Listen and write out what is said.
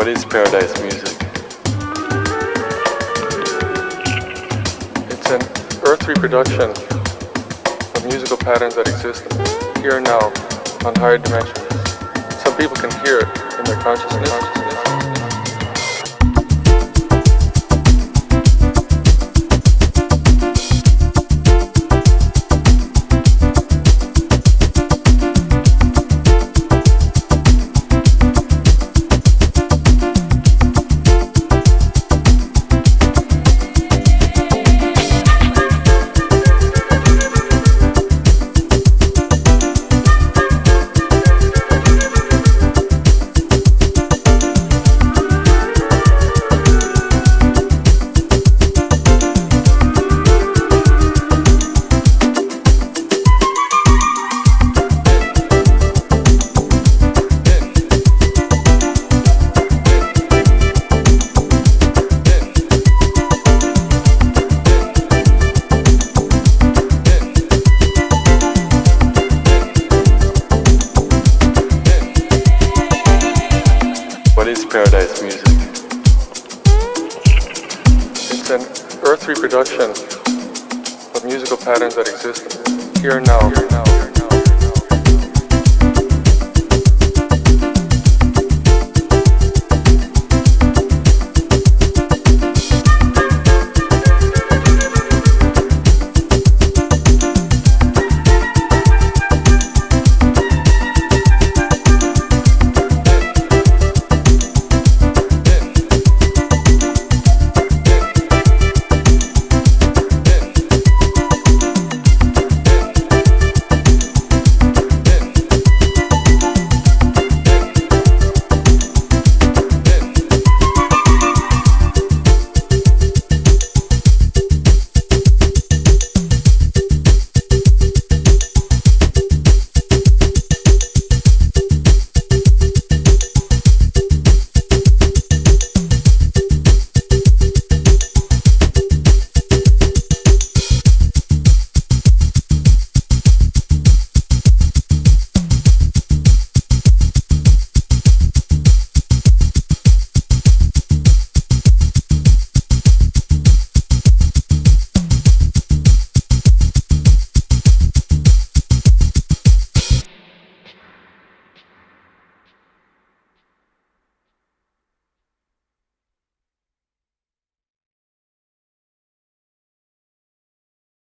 What is paradise Music. It's an earth reproduction of musical patterns that exist here and now on higher dimensions. Some people can hear it in their consciousness. Is Paradise Music? It's an earth reproduction of musical patterns that exist here and now. Here and now.